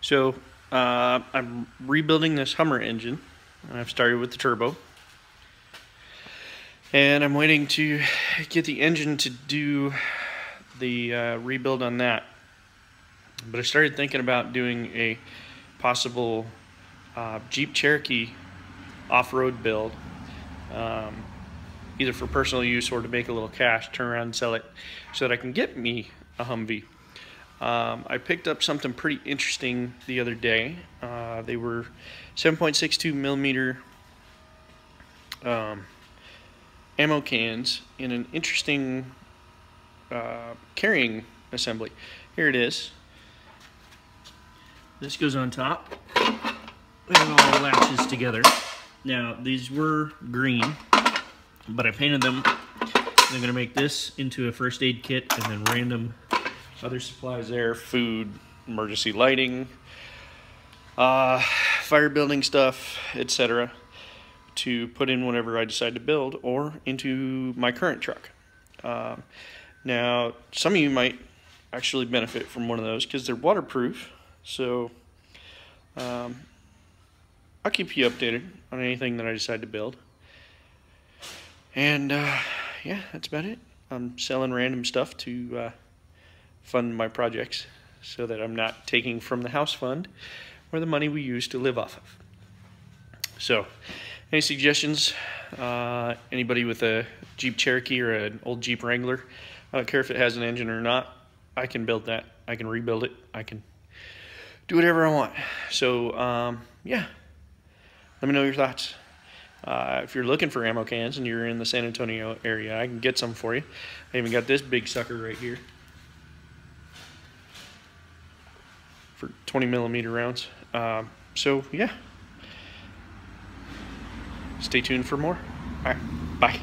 So uh, I'm rebuilding this Hummer engine. I've started with the turbo. And I'm waiting to get the engine to do the uh, rebuild on that. But I started thinking about doing a possible uh, Jeep Cherokee off-road build. Um, either for personal use or to make a little cash, turn around and sell it so that I can get me a Humvee. Um, I picked up something pretty interesting the other day. Uh, they were 7.62 millimeter um, ammo cans in an interesting uh, carrying assembly. Here it is. This goes on top and all latches together. Now, these were green, but I painted them. I'm gonna make this into a first aid kit and then random other supplies there, food, emergency lighting, uh, fire building stuff, etc. to put in whenever I decide to build or into my current truck. Uh, now, some of you might actually benefit from one of those because they're waterproof. So um, I'll keep you updated on anything that I decide to build. And uh, yeah, that's about it. I'm selling random stuff to uh, fund my projects so that I'm not taking from the house fund or the money we use to live off of. So, any suggestions? Uh, anybody with a Jeep Cherokee or an old Jeep Wrangler? I don't care if it has an engine or not. I can build that. I can rebuild it. I can do whatever I want. So, um, yeah. Let me know your thoughts. Uh, if you're looking for ammo cans and you're in the San Antonio area, I can get some for you. I even got this big sucker right here for 20 millimeter rounds. Um, so yeah, stay tuned for more. All right, bye.